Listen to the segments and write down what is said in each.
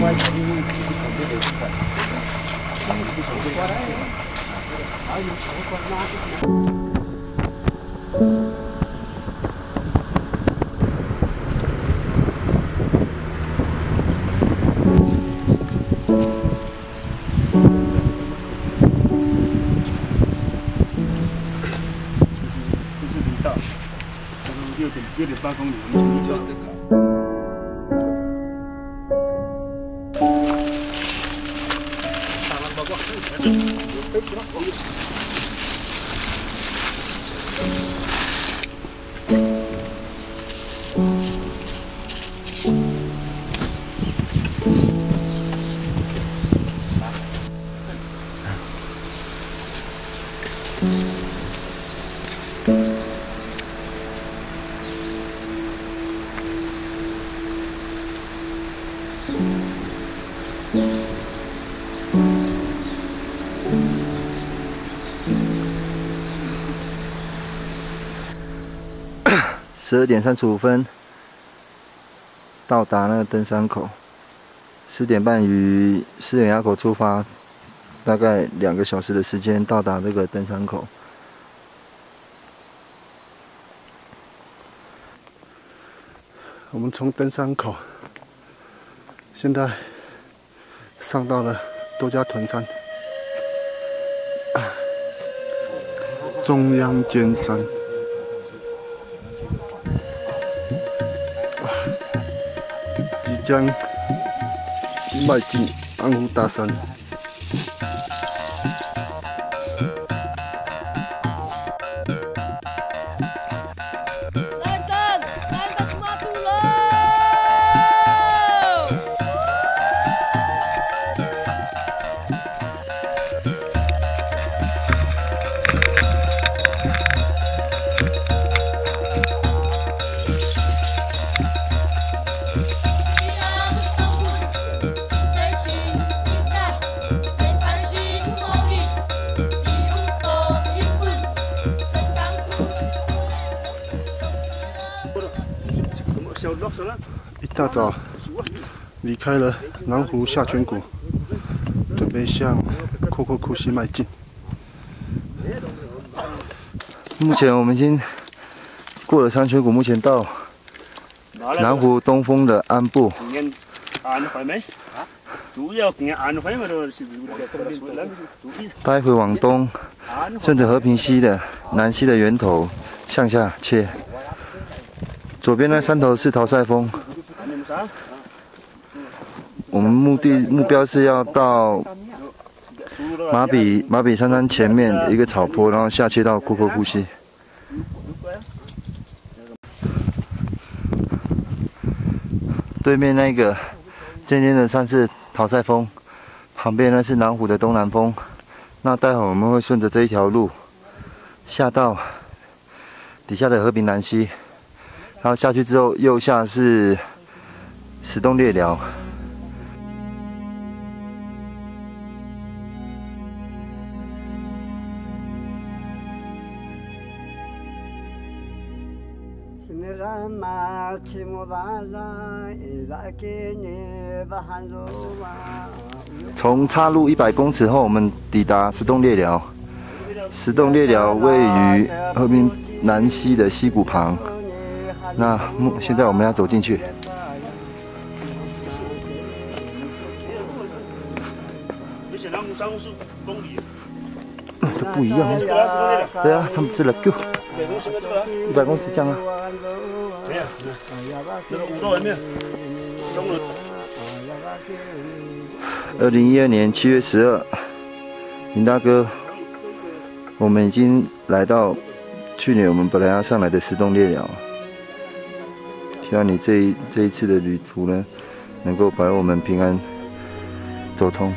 这是管事的，这个是准备过来的，还有什么管拉的？这是林道，这是六点六点八公里，十二点三十五分到达那个登山口，十点半于四点垭口出发，大概两个小时的时间到达这个登山口。我们从登山口，现在上到了多加屯山，中央尖山，将迈进安福大山。一大早离开了南湖下泉谷，准备向库库库西迈进。目前我们已经过了山泉谷，目前到南湖东峰的安部。待会往东，顺着和平溪的南溪的源头向下切。左边那山头是桃赛峰，我们目的目标是要到马比马比山山前面一个草坡，然后下切到庫庫庫溪。對面那个尖尖的山是桃赛峰，旁边呢是南湖的东南峰。那待会我们会顺着这一条路下到底下的和平南溪，然后下去之后右下是石洞列寮。从岔路一百公尺后，我们抵达石洞列寮。石洞列寮位于和平南溪的溪谷旁。那目现在我们要走进去。你是南湖三十公里，这不一样啊！对啊，他们这了够一百公尺这样啊。怎样？那个五道人面，松了。二零一二年七月十二，林大哥，我们已经来到去年我们本来要上来的石洞列寮。希望你这一这一次的旅途呢，能够把我们平安走通。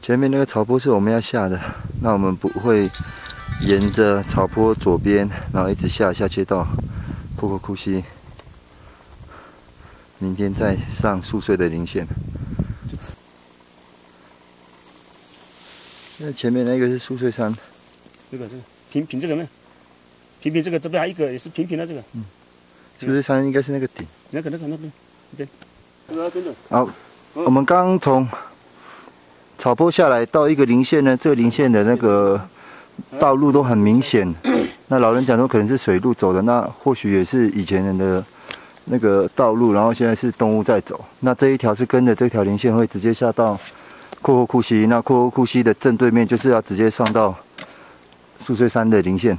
前面那个草坡是我们要下的，那我们不会沿着草坡左边，然后一直下下切到库库库西。明天再上宿睡的零线。那前面那个是宿睡山，这个这个平平这个呢？平平这个这边还有一个也是平平的这个，嗯宿睡山应该是那个顶。那个那个那边，那边，这个那边的。好，我们刚从草坡下来到一个林线呢，这个林线的那个道路都很明显。那老人讲说可能是水路走的，那或许也是以前人的那个道路，然后现在是动物在走。那这一条是跟着这条林线会直接下到库库库西，那库库库西的正对面就是要直接上到宿睡山的林线。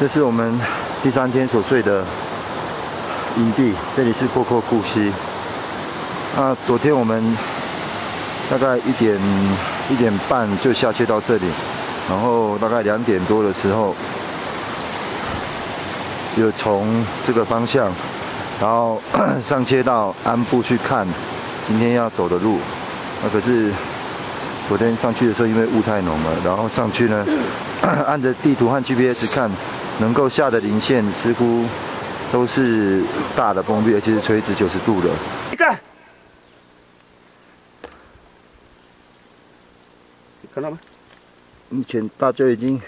这是我们第三天所睡的营地，这里是阔阔故溪。那昨天我们大概一点一点半就下切到这里，然后大概两点多的时候，又从这个方向，然后 上切到安部去看今天要走的路。那可是昨天上去的时候，因为雾太浓了，然后上去呢，按着地图和 GPS 看。能够下的零线似乎都是大的崩壁，而且是垂直九十度的。一个，看到吗？目前大家已经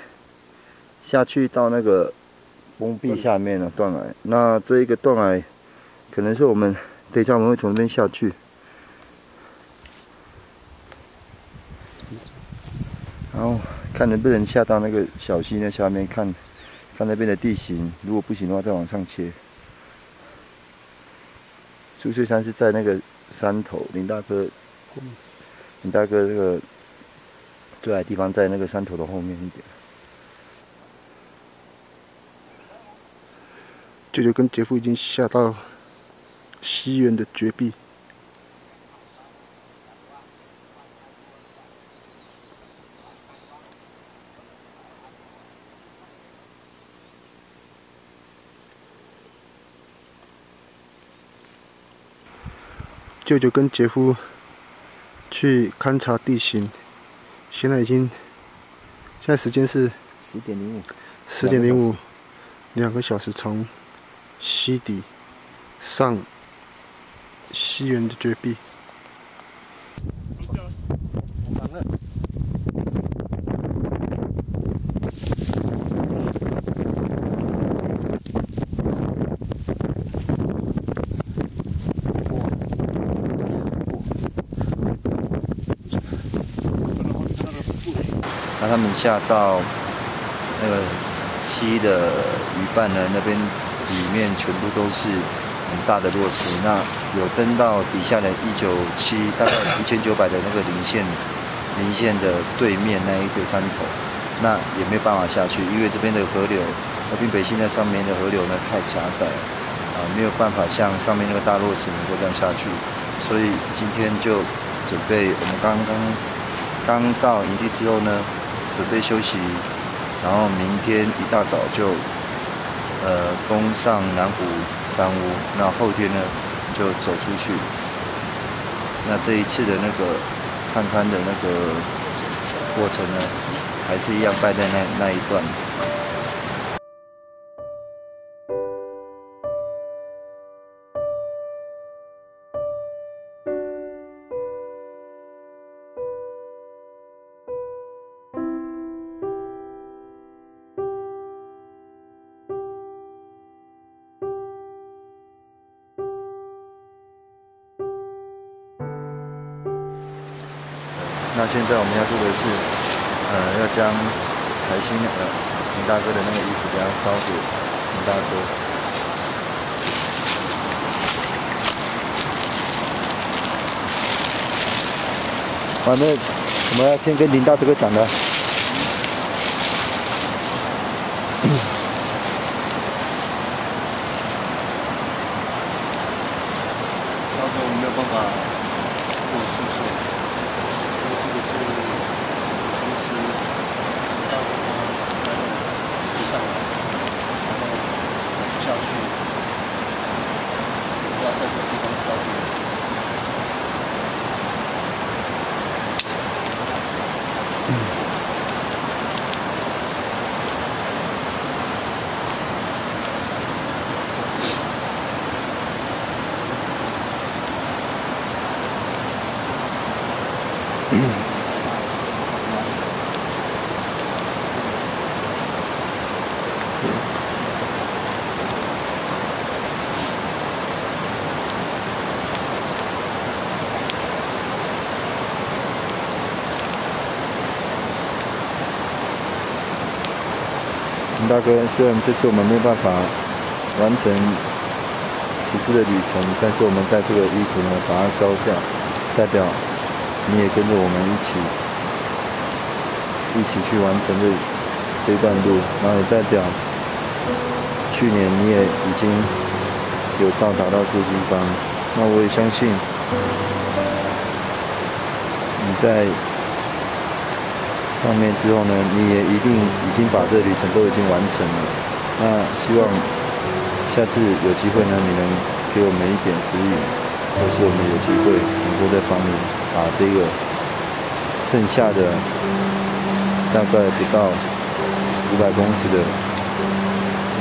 下去到那个崩壁下面了，断崖。那这一个断崖，可能是我们等一下我们会从那边下去，然后看能不能下到那个小溪那下面看。看那边的地形，如果不行的话，再往上切。苏翠山是在那个山头，林大哥，林大哥这个最矮地方在那个山头的后面一点。舅舅跟杰夫已经下到西园的绝壁。舅舅跟杰夫去勘察地形，现在已经，现在时间是十点零五，十点零五，两个小时。从西底上西园的绝壁。他们下到那个溪的鱼伴呢，那边里面全部都是很大的落石。那有登到底下的一九七，大概一千九百的那个零线，零线的对面那一个山头，那也没有办法下去，因为这边的河流，和滨北溪那上面的河流呢太狭窄，啊，没有办法像上面那个大落石能够这样下去。所以今天就准备，我们刚刚刚到营地之后呢。准备休息，然后明天一大早就，呃，封上南湖山屋。那后天呢，就走出去。那这一次的那个探勘的那个过程呢，还是一样败在那那一段。那现在我们要做的是，呃，要将海星呃林大哥的那个衣服给他烧给林大哥。反正我们要先跟林大哥讲的。到时候我没有办法过宿舍。到上来，然后下下去，是要在这个地方烧电。林大哥，虽然这次我们没有办法完成此次的旅程，但是我们在这个衣服呢把它烧掉，代表你也跟着我们一起一起去完成这这段路，然后也代表去年你也已经有到达到这个地方，那我也相信你在。上面之后呢，你也一定已经把这旅程都已经完成了。那希望下次有机会呢，你能给我们一点指引，或是我们有机会能够再帮你把这个剩下的大概不到五百公尺的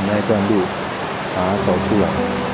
那一段路把它找出来。